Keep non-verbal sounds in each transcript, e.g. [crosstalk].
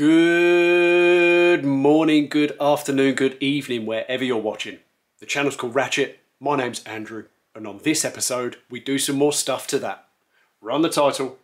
Good morning, good afternoon, good evening, wherever you're watching. The channel's called Ratchet. My name's Andrew, and on this episode, we do some more stuff to that. Run the title.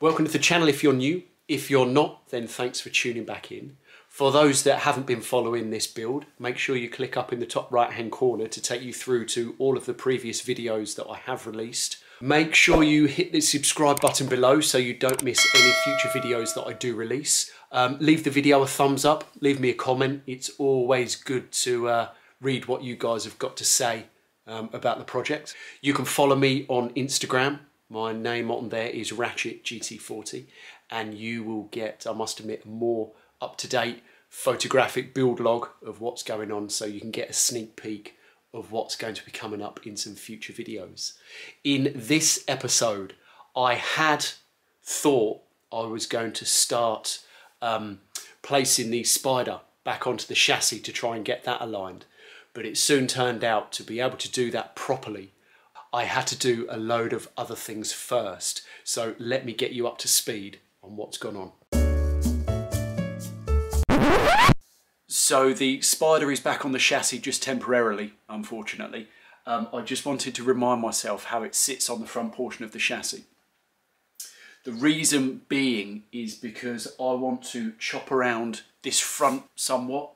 Welcome to the channel if you're new. If you're not, then thanks for tuning back in. For those that haven't been following this build, make sure you click up in the top right hand corner to take you through to all of the previous videos that I have released. Make sure you hit the subscribe button below so you don't miss any future videos that I do release. Um, leave the video a thumbs up, leave me a comment. It's always good to uh, read what you guys have got to say um, about the project. You can follow me on Instagram. My name on there is Ratchet GT40 and you will get, I must admit, more up-to-date photographic build log of what's going on so you can get a sneak peek of what's going to be coming up in some future videos. In this episode, I had thought I was going to start um, placing the spider back onto the chassis to try and get that aligned, but it soon turned out to be able to do that properly. I had to do a load of other things first, so let me get you up to speed on what's gone on. So the Spider is back on the chassis just temporarily, unfortunately. Um, I just wanted to remind myself how it sits on the front portion of the chassis. The reason being is because I want to chop around this front somewhat.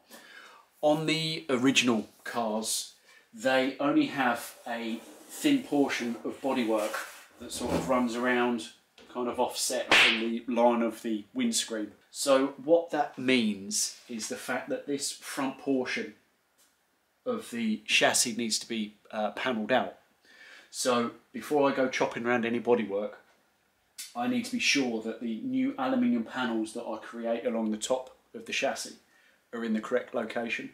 On the original cars, they only have a thin portion of bodywork that sort of runs around kind of offset from the line of the windscreen. So what that means is the fact that this front portion of the chassis needs to be uh, panelled out. So before I go chopping around any bodywork, I need to be sure that the new aluminium panels that I create along the top of the chassis are in the correct location.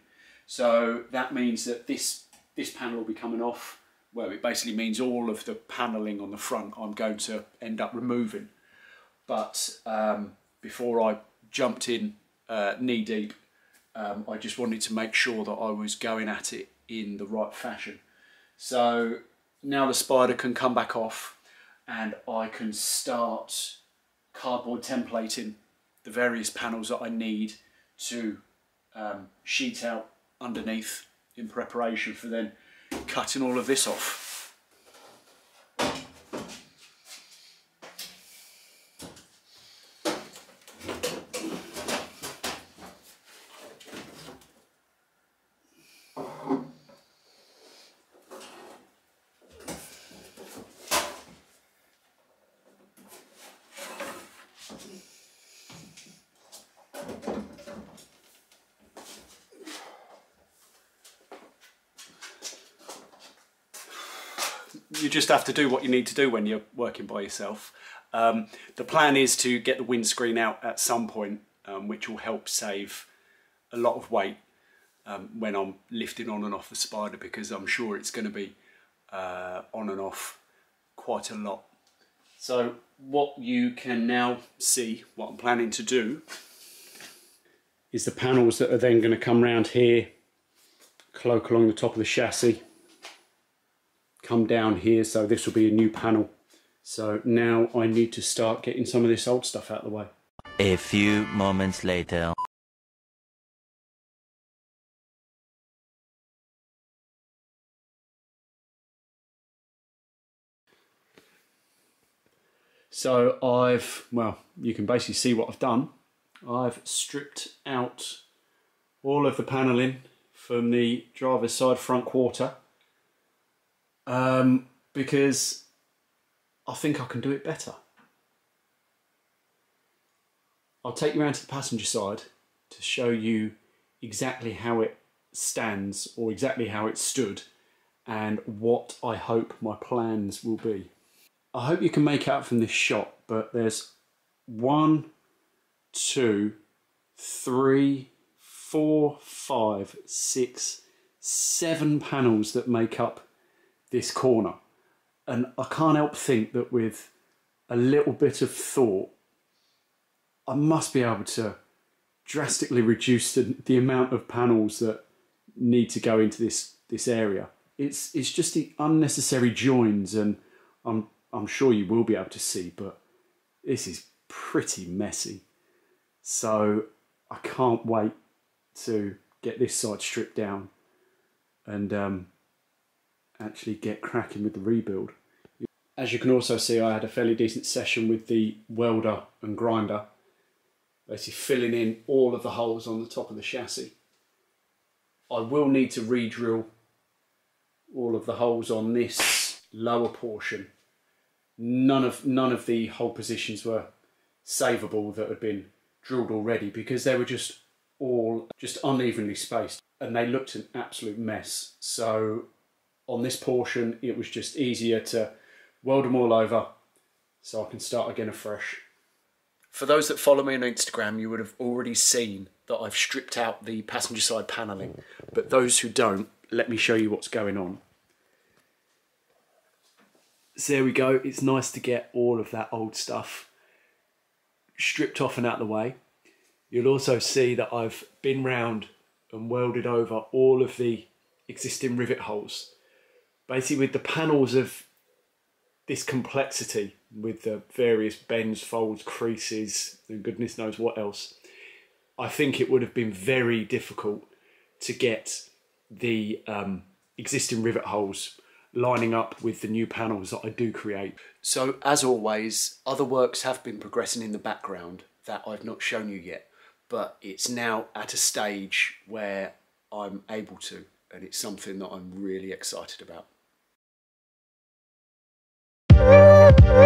So that means that this, this panel will be coming off well, it basically means all of the panelling on the front I'm going to end up removing. But um, before I jumped in uh, knee deep, um, I just wanted to make sure that I was going at it in the right fashion. So now the spider can come back off and I can start cardboard templating the various panels that I need to um, sheet out underneath in preparation for then cutting all of this off. you just have to do what you need to do when you're working by yourself. Um, the plan is to get the windscreen out at some point, um, which will help save a lot of weight um, when I'm lifting on and off the spider because I'm sure it's going to be uh, on and off quite a lot. So what you can now see, what I'm planning to do, is the panels that are then going to come round here, cloak along the top of the chassis, come down here so this will be a new panel so now I need to start getting some of this old stuff out of the way. A few moments later. So I've, well, you can basically see what I've done. I've stripped out all of the panelling from the driver's side front quarter um, because I think I can do it better. I'll take you around to the passenger side to show you exactly how it stands or exactly how it stood and what I hope my plans will be. I hope you can make out from this shot, but there's one, two, three, four, five, six, seven panels that make up this corner. And I can't help think that with a little bit of thought, I must be able to drastically reduce the, the amount of panels that need to go into this this area. It's it's just the unnecessary joins, and I'm I'm sure you will be able to see, but this is pretty messy. So I can't wait to get this side stripped down and um, actually get cracking with the rebuild. As you can also see, I had a fairly decent session with the welder and grinder, basically filling in all of the holes on the top of the chassis. I will need to re-drill all of the holes on this lower portion. None of none of the hole positions were savable that had been drilled already because they were just all just unevenly spaced and they looked an absolute mess. So on this portion, it was just easier to weld them all over so I can start again afresh. For those that follow me on Instagram, you would have already seen that I've stripped out the passenger side panelling. But those who don't, let me show you what's going on. So there we go. It's nice to get all of that old stuff stripped off and out of the way. You'll also see that I've been round and welded over all of the existing rivet holes. Basically with the panels of this complexity with the various bends, folds, creases, and goodness knows what else, I think it would have been very difficult to get the um, existing rivet holes lining up with the new panels that I do create. So as always, other works have been progressing in the background that I've not shown you yet, but it's now at a stage where I'm able to, and it's something that I'm really excited about. Bye.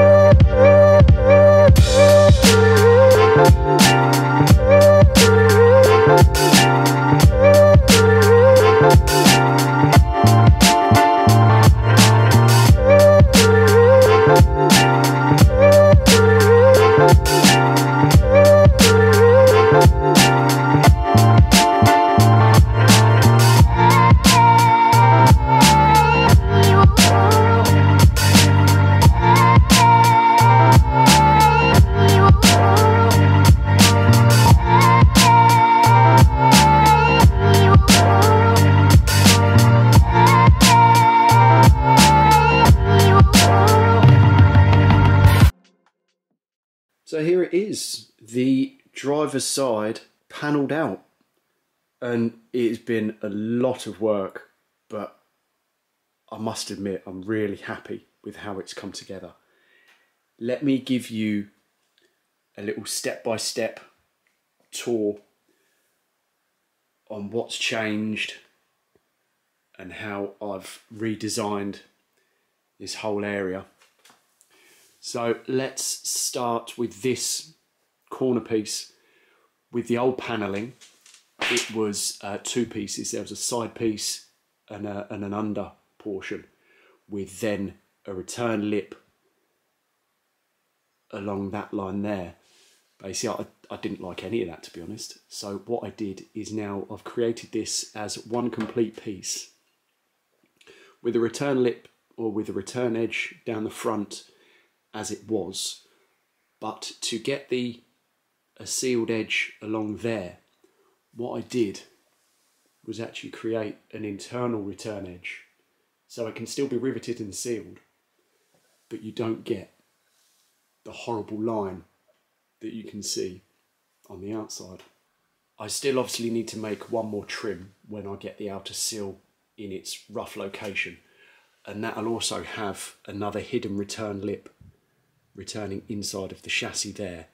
So here it is, the driver's side panelled out. And it's been a lot of work, but I must admit I'm really happy with how it's come together. Let me give you a little step-by-step tour on what's changed and how I've redesigned this whole area. So let's start with this corner piece. With the old panelling, it was uh, two pieces. There was a side piece and, a, and an under portion with then a return lip along that line there. Basically, I, I didn't like any of that to be honest. So what I did is now I've created this as one complete piece with a return lip or with a return edge down the front as it was, but to get the a sealed edge along there, what I did was actually create an internal return edge so it can still be riveted and sealed, but you don't get the horrible line that you can see on the outside. I still obviously need to make one more trim when I get the outer seal in its rough location and that'll also have another hidden return lip returning inside of the chassis there.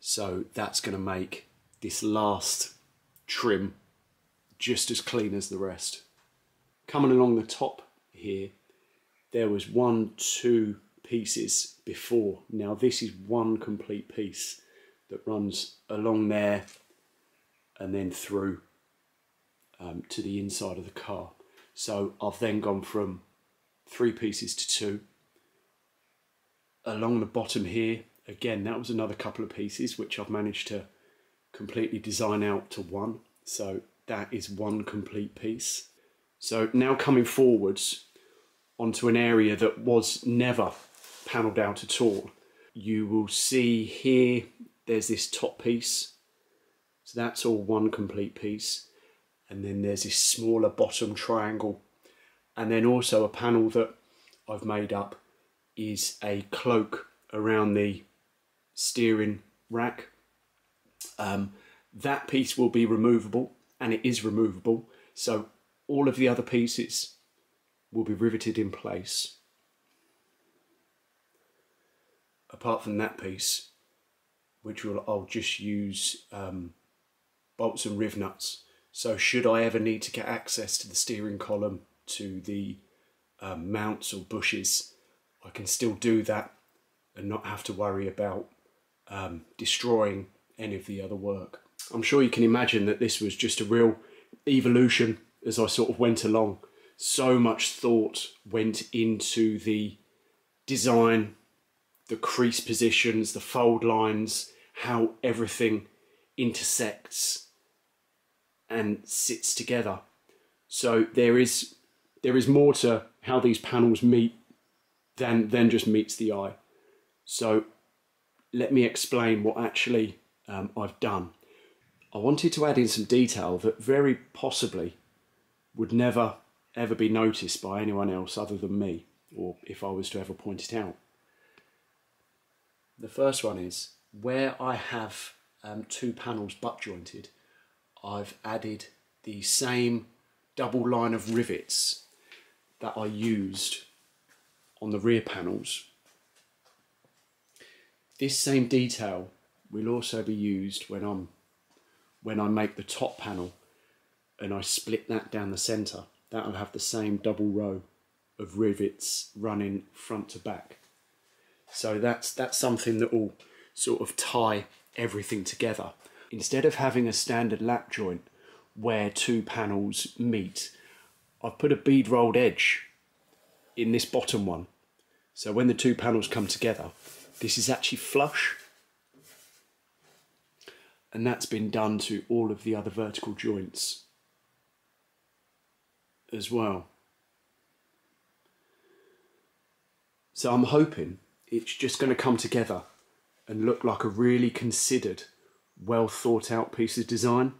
So that's going to make this last trim just as clean as the rest. Coming along the top here, there was one, two pieces before. Now this is one complete piece that runs along there and then through um, to the inside of the car. So I've then gone from three pieces to two along the bottom here, again, that was another couple of pieces which I've managed to completely design out to one. So that is one complete piece. So now coming forwards onto an area that was never panelled out at all, you will see here there's this top piece. So that's all one complete piece. And then there's this smaller bottom triangle. And then also a panel that I've made up is a cloak around the steering rack. Um, that piece will be removable, and it is removable. So all of the other pieces will be riveted in place. Apart from that piece, which will I'll just use um, bolts and riv nuts. So should I ever need to get access to the steering column, to the um, mounts or bushes, I can still do that and not have to worry about um, destroying any of the other work. I'm sure you can imagine that this was just a real evolution as I sort of went along. So much thought went into the design, the crease positions, the fold lines, how everything intersects and sits together. So there is there is more to how these panels meet than than just meets the eye. So let me explain what actually um, I've done. I wanted to add in some detail that very possibly would never ever be noticed by anyone else other than me, or if I was to ever point it out. The first one is where I have um, two panels butt jointed, I've added the same double line of rivets that I used on the rear panels. This same detail will also be used when I'm when I make the top panel and I split that down the centre. That'll have the same double row of rivets running front to back. So that's that's something that will sort of tie everything together. Instead of having a standard lap joint where two panels meet, I've put a bead rolled edge in this bottom one. So when the two panels come together, this is actually flush. And that's been done to all of the other vertical joints as well. So I'm hoping it's just going to come together and look like a really considered, well thought out piece of design.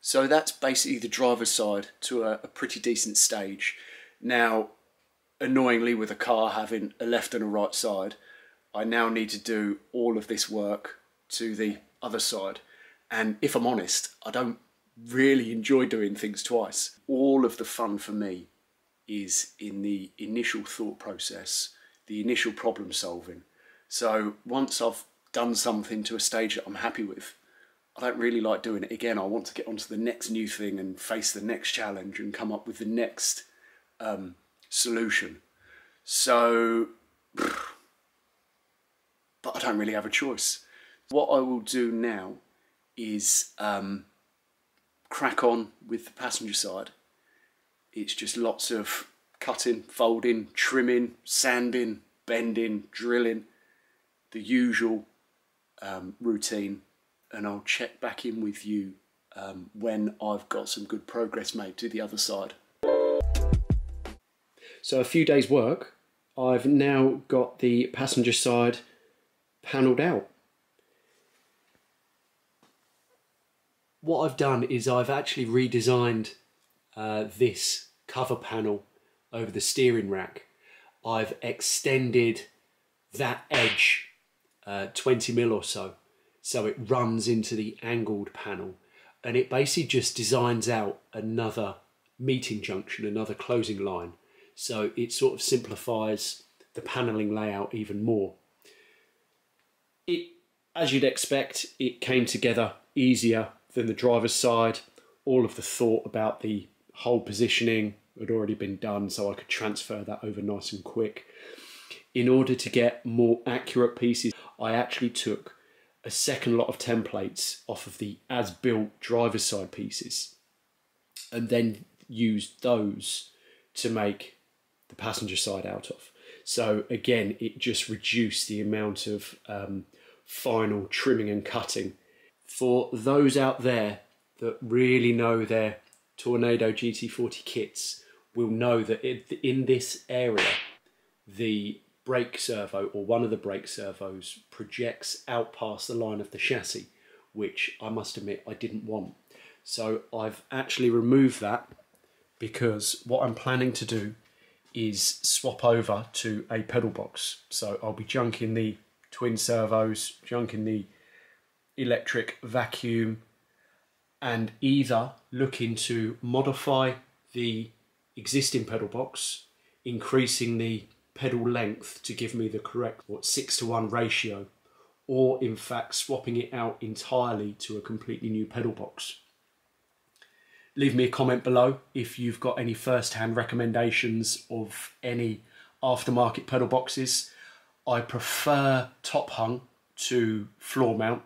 So that's basically the driver's side to a, a pretty decent stage. Now, annoyingly, with a car having a left and a right side, I now need to do all of this work to the other side. And if I'm honest, I don't really enjoy doing things twice. All of the fun for me is in the initial thought process, the initial problem solving. So once I've done something to a stage that I'm happy with, I don't really like doing it again. I want to get onto the next new thing and face the next challenge and come up with the next um, solution. So, [sighs] but I don't really have a choice. What I will do now is um, crack on with the passenger side. It's just lots of cutting, folding, trimming, sanding, bending, drilling, the usual um, routine. And I'll check back in with you um, when I've got some good progress made to the other side. So a few days work, I've now got the passenger side panelled out. What I've done is I've actually redesigned uh, this cover panel over the steering rack. I've extended that edge uh, 20 mil or so so it runs into the angled panel and it basically just designs out another meeting junction, another closing line so it sort of simplifies the paneling layout even more. It, as you'd expect, it came together easier than the driver's side. All of the thought about the whole positioning had already been done, so I could transfer that over nice and quick. In order to get more accurate pieces, I actually took a second lot of templates off of the as-built driver's side pieces and then used those to make the passenger side out of. So again, it just reduced the amount of um, final trimming and cutting. For those out there that really know their Tornado GT40 kits, will know that in this area, the brake servo or one of the brake servos projects out past the line of the chassis, which I must admit I didn't want. So I've actually removed that because what I'm planning to do is swap over to a pedal box. So I'll be junking the twin servos, junking the electric vacuum and either looking to modify the existing pedal box, increasing the pedal length to give me the correct what six to one ratio, or in fact swapping it out entirely to a completely new pedal box. Leave me a comment below if you've got any first-hand recommendations of any aftermarket pedal boxes. I prefer top hung to floor mount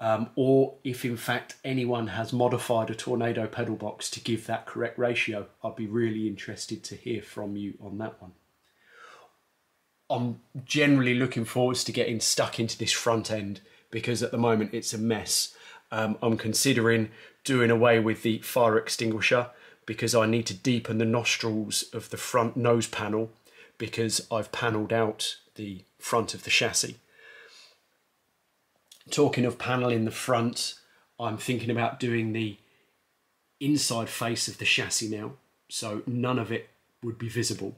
um, or if in fact anyone has modified a Tornado pedal box to give that correct ratio, I'd be really interested to hear from you on that one. I'm generally looking forwards to getting stuck into this front end because at the moment it's a mess. Um, I'm considering doing away with the fire extinguisher because I need to deepen the nostrils of the front nose panel because I've panelled out the front of the chassis. Talking of panel in the front, I'm thinking about doing the inside face of the chassis now, so none of it would be visible.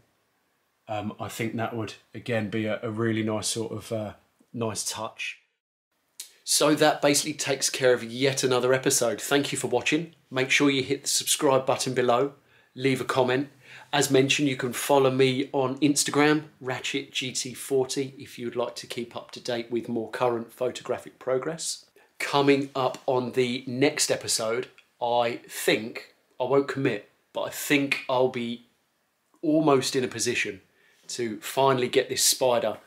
Um, I think that would again be a, a really nice sort of uh, nice touch. So that basically takes care of yet another episode. Thank you for watching. Make sure you hit the subscribe button below, leave a comment. As mentioned, you can follow me on Instagram, RatchetGT40, if you'd like to keep up to date with more current photographic progress. Coming up on the next episode, I think, I won't commit, but I think I'll be almost in a position to finally get this spider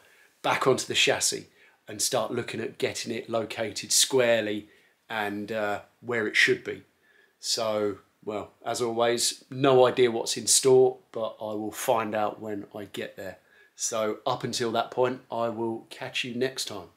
back onto the chassis and start looking at getting it located squarely and uh, where it should be. So, well, as always, no idea what's in store, but I will find out when I get there. So up until that point, I will catch you next time.